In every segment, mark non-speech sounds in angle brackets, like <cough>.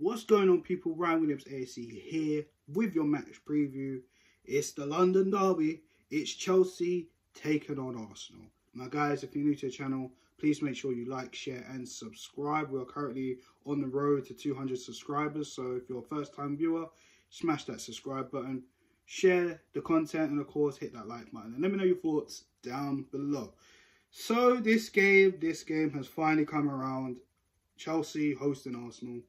What's going on, people? Ryan Williams AFC here with your match preview. It's the London Derby. It's Chelsea taking on Arsenal. Now, guys, if you're new to the channel, please make sure you like, share, and subscribe. We're currently on the road to 200 subscribers. So if you're a first-time viewer, smash that subscribe button, share the content, and of course, hit that like button. And let me know your thoughts down below. So this game, this game has finally come around. Chelsea hosting Arsenal.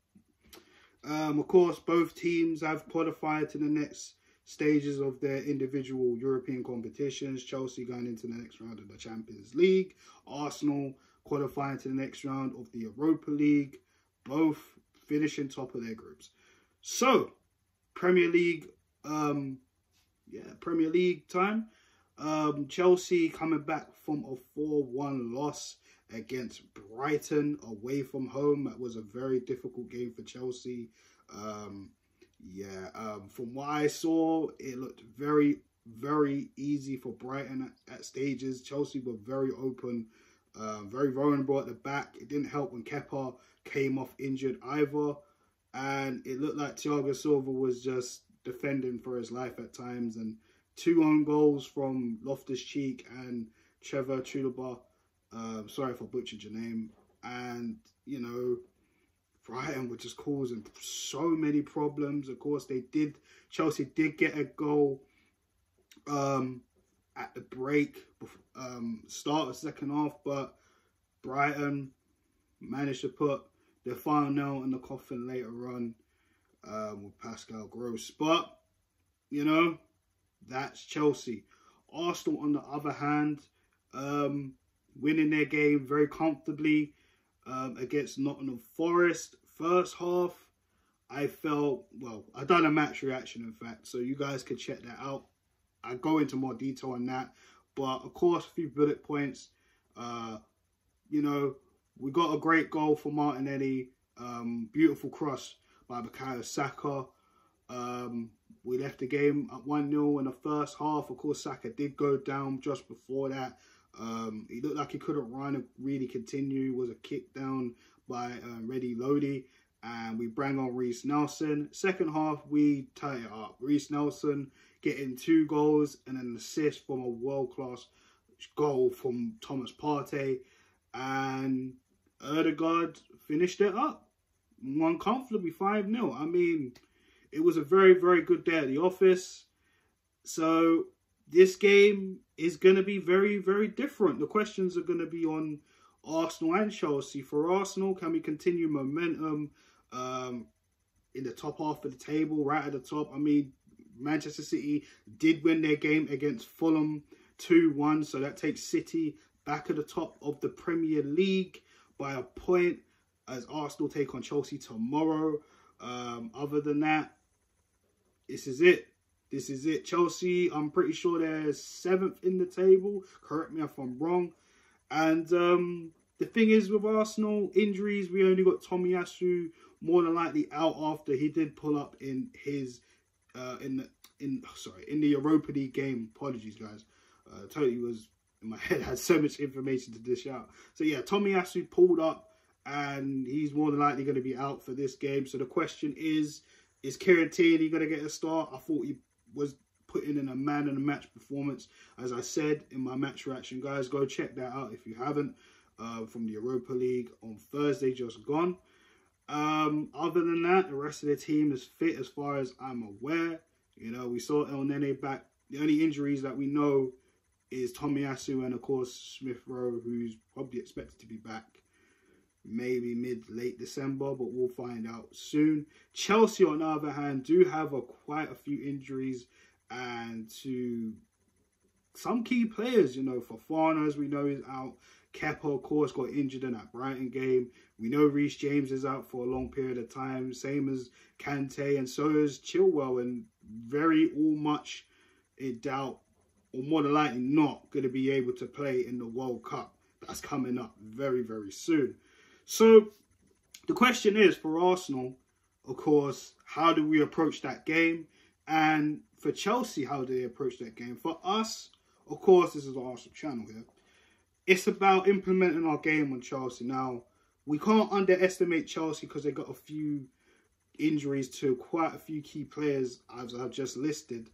Um, of course, both teams have qualified to the next stages of their individual European competitions. Chelsea going into the next round of the Champions League. Arsenal qualifying to the next round of the Europa League. Both finishing top of their groups. So, Premier League, um, yeah, Premier League time. Um, Chelsea coming back from a 4-1 loss against Brighton away from home. That was a very difficult game for Chelsea. Um, yeah, um, from what I saw, it looked very, very easy for Brighton at, at stages. Chelsea were very open, uh, very vulnerable at the back. It didn't help when Kepa came off injured either. And it looked like Thiago Silva was just defending for his life at times. And two own goals from Loftus-Cheek and Trevor Chalobah um, sorry if I butchered your name. And, you know, Brighton were just causing so many problems. Of course, they did, Chelsea did get a goal um, at the break, um, start of second half, but Brighton managed to put the final nail in the coffin later on um, with Pascal Gross. But, you know, that's Chelsea. Arsenal, on the other hand, um, winning their game very comfortably um, against Nottingham Forest. First half, I felt, well, I done a match reaction, in fact, so you guys can check that out. I go into more detail on that. But, of course, a few bullet points. Uh, you know, we got a great goal for Martinelli. Um, beautiful cross by Bukayo Saka. Um, we left the game at 1-0 in the first half. Of course, Saka did go down just before that. Um, he looked like he couldn't run and really continue. Was a kick down by uh, Renan Lodi. And we bring on Reiss Nelson. Second half, we tie it up. Reiss Nelson getting two goals and an assist from a world-class goal from Thomas Partey. And Odegaard finished it up. Won comfortably 5-0. I mean, it was a very, very good day at the office. So this game is going to be very, very different. The questions are going to be on Arsenal and Chelsea. For Arsenal, can we continue momentum um, in the top half of the table, right at the top? I mean, Manchester City did win their game against Fulham 2-1, so that takes City back at the top of the Premier League by a point as Arsenal take on Chelsea tomorrow. Um, other than that, this is it. This is it. Chelsea, I'm pretty sure they're seventh in the table. Correct me if I'm wrong. And um, the thing is with Arsenal, injuries, we only got Tomiyasu more than likely out after he did pull up in his, uh, in the, in, sorry, in the Europa League game. Apologies, guys. Uh, totally was, in my <laughs> head, had so much information to dish out. So yeah, Tomiyasu pulled up and he's more than likely going to be out for this game. So the question is, is Kieran Tierney going to get a start? I thought he was putting in a man in a match performance. As I said in my match reaction, guys, go check that out if you haven't. Uh, from the Europa League on Thursday, just gone. Um, other than that, the rest of the team is fit as far as I'm aware. You know, we saw Elneny back. The only injuries that we know is Tomiyasu and, of course, Smith Rowe, who's probably expected to be back maybe mid late December, but we'll find out soon. Chelsea, on the other hand, do have a quite a few injuries and to some key players, you know, Fofana, as we know, is out. Kepa, of course, got injured in that Brighton game. We know Reece James is out for a long period of time, same as Kante, and so is Chilwell, and very all much in doubt, or more than likely not, going to be able to play in the World Cup. That's coming up very, very soon. So the question is for Arsenal, of course, how do we approach that game? And for Chelsea, how do they approach that game? For us, of course, this is our Arsenal channel here. It's about implementing our game on Chelsea. Now, we can't underestimate Chelsea because they got a few injuries to quite a few key players, as I've just listed,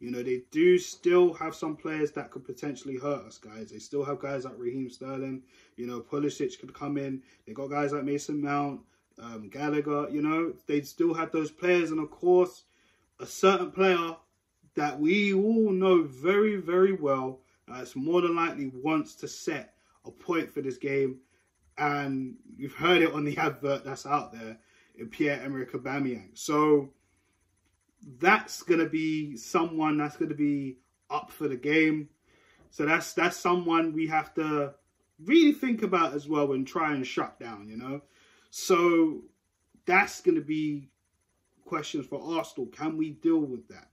you know, they do still have some players that could potentially hurt us, guys. They still have guys like Raheem Sterling. You know, Pulisic could come in. They got guys like Mason Mount, um, Gallagher. You know, they still have those players. And, of course, a certain player that we all know very, very well that's more than likely wants to set a point for this game. And you've heard it on the <laughs> advert that's out there in Pierre-Emerick Aubameyang. So that's going to be someone that's going to be up for the game. So that's that's someone we have to really think about as well and try and shut down, you know. So that's going to be questions for Arsenal. Can we deal with that,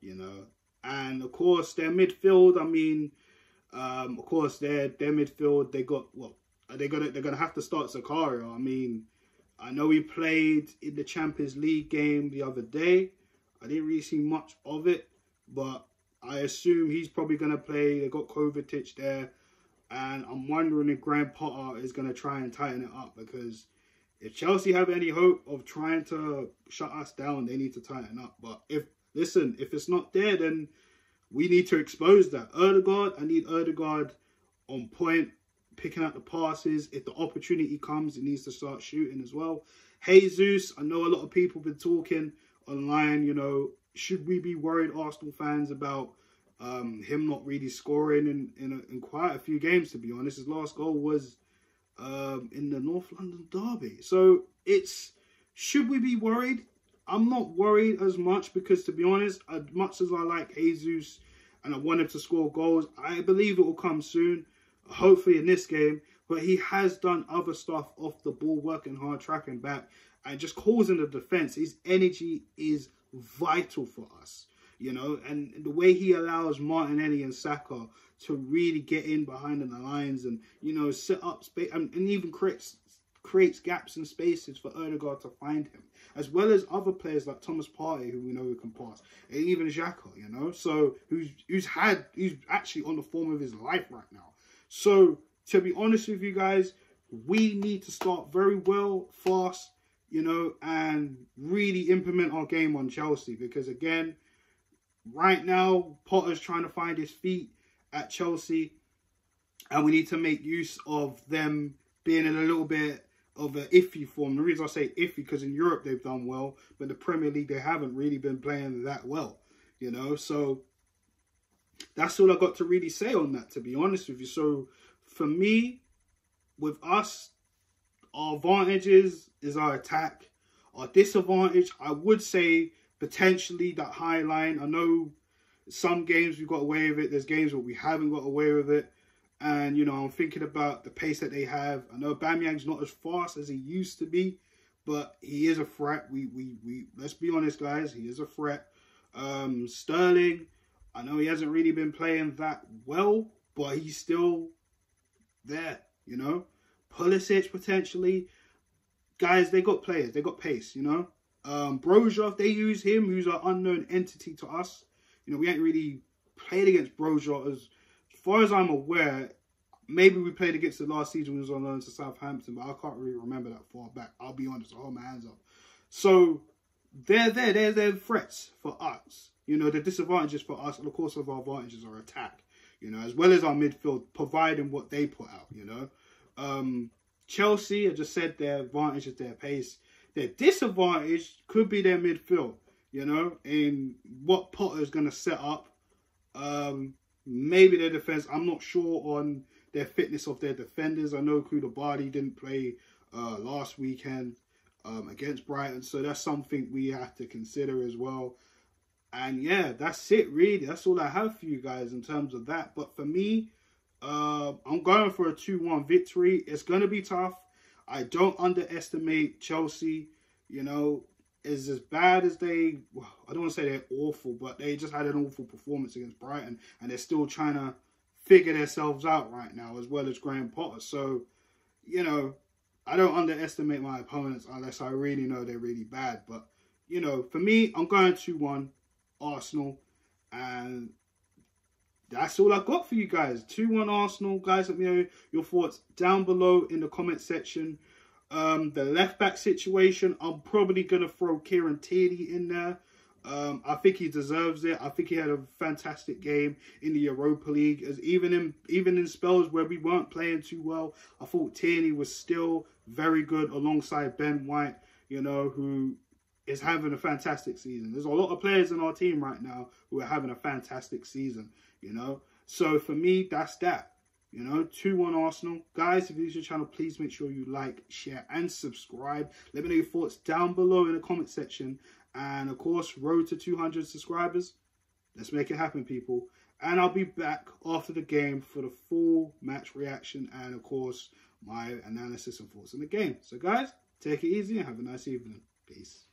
you know? And of course, their midfield. I mean, um, of course, their their midfield. They got what? Are they gonna they're gonna have to start Zakaria. I mean, I know he played in the Champions League game the other day. I didn't really see much of it, but I assume he's probably going to play. They got Kovacic there, and I'm wondering if Graham Potter is going to try and tighten it up because if Chelsea have any hope of trying to shut us down, they need to tighten up. But if listen, if it's not there, then we need to expose that. Odegaard, I need Odegaard on point, picking out the passes. If the opportunity comes, he needs to start shooting as well. Jesus, I know a lot of people been talking online, you know, should we be worried, Arsenal fans, about um, him not really scoring in, in, a, in, quite a few games, to be honest. His last goal was um, in the North London Derby. So it's, should we be worried? I'm not worried as much because, to be honest, as much as I like Jesus and I want him to score goals, I believe it will come soon, hopefully in this game. But he has done other stuff off the ball, working hard, tracking back and just causing the defense. His energy is vital for us, you know, and the way he allows Martinelli and Saka to really get in behind the lines and you know set up space and, and even creates creates gaps and spaces for Odegaard to find him, as well as other players like Thomas Partey, who we know who can pass, and even Xhaka, you know, so who's who's had who's actually on the form of his life right now. So to be honest with you guys, we need to start very well, fast, you know, and really implement our game on Chelsea because again, right now Potter's trying to find his feet at Chelsea, and we need to make use of them being in a little bit of an iffy form. The reason I say iffy because in Europe they've done well, but the Premier League they haven't really been playing that well, you know. So that's all I got to really say on that, to be honest with you. So for me, with us our advantages is our attack. Our disadvantage, I would say potentially that high line. I know some games we've got away with it. There's games where we haven't got away with it. And, you know, I'm thinking about the pace that they have. I know Aubameyang's not as fast as he used to be, but he is a threat. We, we, we, let's be honest, guys. He is a threat. Um, Sterling, I know he hasn't really been playing that well, but he's still there, you know. Pulisic potentially. Guys, they got players. They got pace, you know. Um, Broja, they use him, who's an unknown entity to us. You know, we ain't really played against Broja as, far as I'm aware. Maybe we played against the last season when he was on loan to Southampton, but I can't really remember that far back. I'll be honest, I'll hold my hands up. So they're there, they're, they're threats for us. You know, the disadvantages for us, and of course, of our advantages are attack. You know, as well as our midfield, providing what they put out. You know, um, Chelsea, I just said their advantage is their pace. Their disadvantage could be their midfield, you know, in what Potter's going to set up. Um, maybe their defense. I'm not sure on their fitness of their defenders. I know Koulibaly didn't play uh, last weekend um, against Brighton, so that's something we have to consider as well. And yeah, that's it really. That's all I have for you guys in terms of that. But for me, uh, I'm going for a 2-1 victory. It's going to be tough. I don't underestimate Chelsea. You know, is as bad as they, I don't want to say they're awful, but they just had an awful performance against Brighton. And they're still trying to figure themselves out right now, as well as Graham Potter. So, you know, I don't underestimate my opponents unless I really know they're really bad. But, you know, for me, I'm going 2-1 Arsenal. And that's all I got for you guys. 2-1 Arsenal. Guys, let me know your thoughts down below in the comment section. Um, the left back situation, I'm probably going to throw Kieran Tierney in there. Um, I think he deserves it. I think he had a fantastic game in the Europa League. As even in even in spells where we weren't playing too well, I thought Tierney was still very good alongside Ben White. You know who is having a fantastic season. There's a lot of players in our team right now who are having a fantastic season. You know, so for me, that's that. You know, 2-1 Arsenal. Guys, if you use your channel, please make sure you like, share, and subscribe. Let me know your thoughts down below in the comment section. And of course, road to 200 subscribers. Let's make it happen, people. And I'll be back after the game for the full match reaction and, of course, my analysis and thoughts on the game. So, guys, take it easy and have a nice evening. Peace.